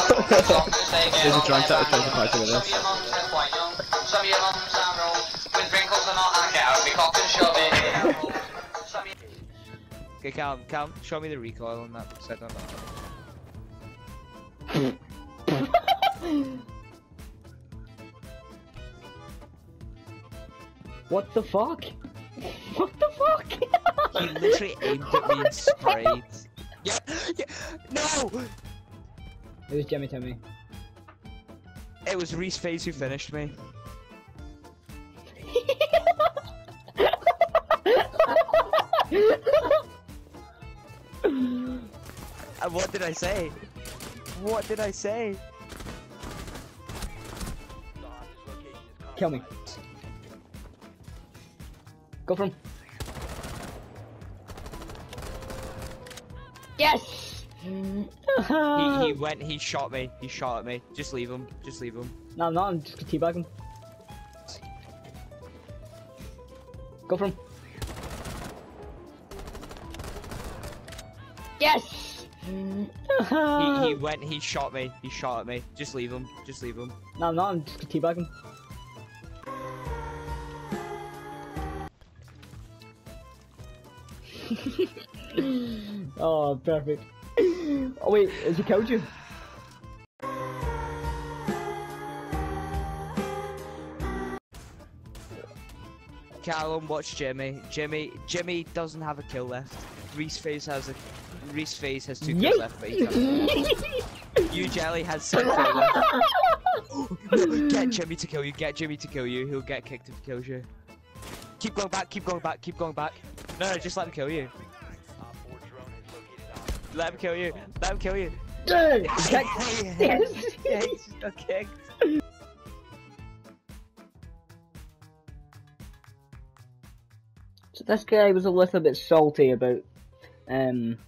There's a drunk that trying to party with us. Some of your mums are wrong, with wrinkles and all that, get out, be cock and shove it. Some of your- Okay, Callum, Callum, show me the recoil on that. 'cause I don't know. What the fuck? What the fuck? He literally aimed at me and sprayed. Yeah, yeah, no! it was Jimmy Timmy. It was Reese Face who finished me. And what did I say? What did I say? Kill me. Go from. Yes. He, he went, he shot me, he shot at me. Just leave him, just leave him. No, I'm not. I'm just gonna teabag him. Go from. Yes. He, he went, he shot me, he shot at me. Just leave him, just leave him. No, I'm not. I'm just gonna teabag him. oh, perfect. Oh wait, has he killed you? Callum, watch Jimmy. Jimmy, Jimmy doesn't have a kill left. Reese Face has a, Reese Face has two kills left, but. You Jelly has six kills left. Get Jimmy to kill you. Get Jimmy to kill you. He'll get kicked if he kills you. Keep going back. Keep going back. Keep going back. No, no, just let him kill you. Let him kill you. Let him kill you. Yes. just got kicked. So this guy was a little bit salty about um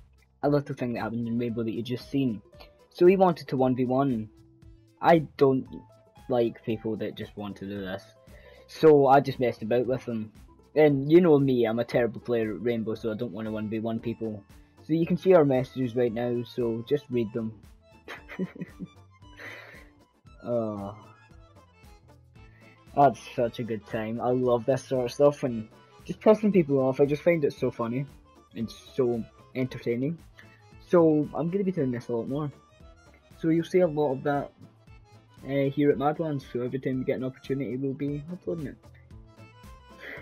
a little thing that happened in Rainbow that you just seen. So he wanted to one v one. I don't like people that just want to do this. So I just messed about with him. And you know me, I'm a terrible player at Rainbow, so I don't want to one v one people. So you can see our messages right now, so just read them. oh. That's such a good time. I love this sort of stuff and just pissing people off. I just find it so funny and so entertaining. So I'm gonna be doing this a lot more. So you'll see a lot of that uh, here at MadWanz. So every time we get an opportunity, we'll be uploading it.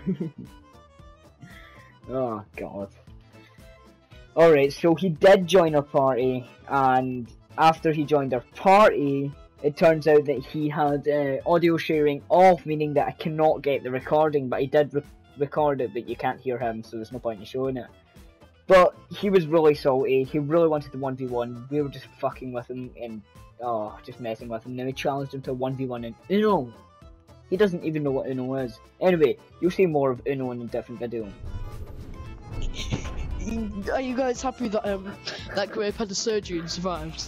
oh god. Alright, so he did join our party, and after he joined our party, it turns out that he had uh, audio sharing off, meaning that I cannot get the recording, but he did re- record it, but you can't hear him, so there's no point in showing it. But he was really salty. He really wanted the one v one. We were just fucking with him and oh, just messing with him. Then we challenged him to one v one and Uno. He doesn't even know what Uno is. Anyway, you'll see more of Uno in a different video. Are you guys happy that um that Grape had a surgery and survived?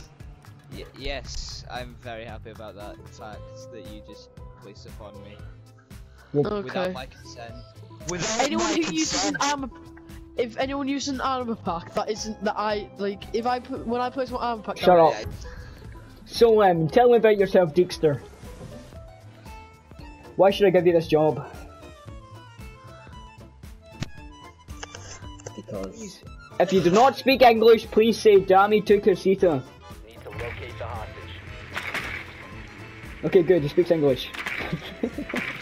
Y- yes, I'm very happy about that fact that you just placed upon me without Okay. my consent. Without Anyone my who uses an armor, if anyone uses an armor pack, that isn't that I like. If I put when I place my armor pack, Shut down, up. So, um, tell me about yourself, Deekster. Why should I give you this job? Because If you do not speak English, please say Dame Tu Cosita. need to locate the hostage. Okay, good, he speaks English.